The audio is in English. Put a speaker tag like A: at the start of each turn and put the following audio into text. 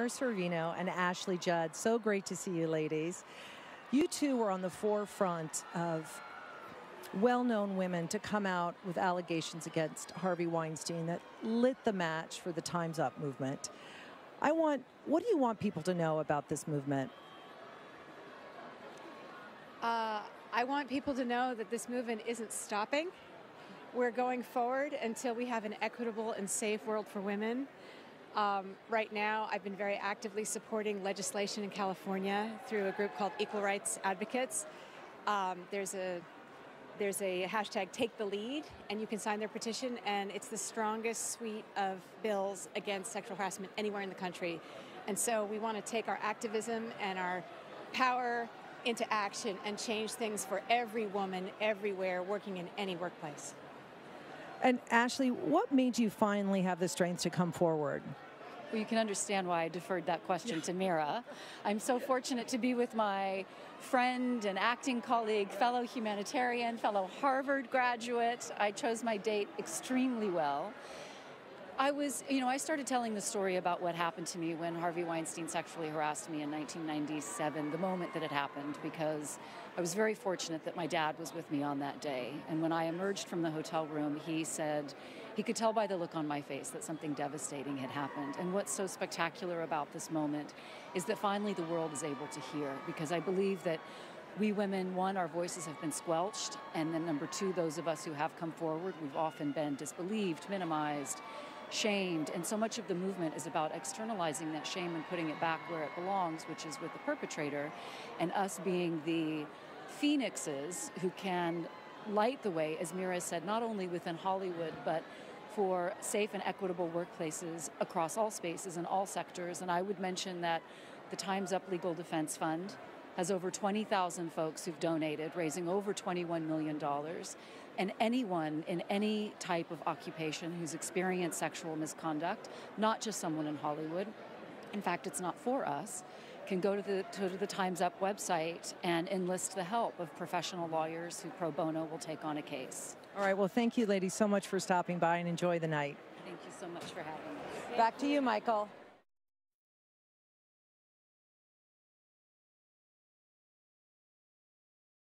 A: Mira Sorvino and Ashley Judd. So great to see you, ladies. You two were on the forefront of well-known women to come out with allegations against Harvey Weinstein that lit the match for the Time's Up movement. I want, what do you want people to know about this movement?
B: Uh, I want people to know that this movement isn't stopping. We're going forward until we have an equitable and safe world for women. Um, right now, I've been very actively supporting legislation in California through a group called Equal Rights Advocates. Um, there's a there's a hashtag take the lead and you can sign their petition and it's the strongest suite of bills against sexual harassment anywhere in the country and so we want to take our activism and our power into action and change things for every woman everywhere working in any workplace
A: and ashley what made you finally have the strength to come forward
C: well, you can understand why I deferred that question to Mira. I'm so fortunate to be with my friend and acting colleague, fellow humanitarian, fellow Harvard graduate. I chose my date extremely well. I was, you know, I started telling the story about what happened to me when Harvey Weinstein sexually harassed me in 1997, the moment that it happened, because I was very fortunate that my dad was with me on that day. And when I emerged from the hotel room, he said he could tell by the look on my face that something devastating had happened. And what's so spectacular about this moment is that finally the world is able to hear, because I believe that we women, one, our voices have been squelched, and then number two, those of us who have come forward, we've often been disbelieved, minimized, shamed, and so much of the movement is about externalizing that shame and putting it back where it belongs, which is with the perpetrator, and us being the phoenixes who can light the way, as Mira said, not only within Hollywood, but for safe and equitable workplaces across all spaces and all sectors. And I would mention that the Time's Up Legal Defense Fund has over 20,000 folks who've donated, raising over $21 million. And anyone in any type of occupation who's experienced sexual misconduct, not just someone in Hollywood, in fact, it's not for us, can go to the, to the Time's Up website and enlist the help of professional lawyers who pro bono will take on a case.
A: All right, well, thank you, ladies, so much for stopping by and enjoy the night.
C: Thank you so much for having us.
A: Back to you, Michael.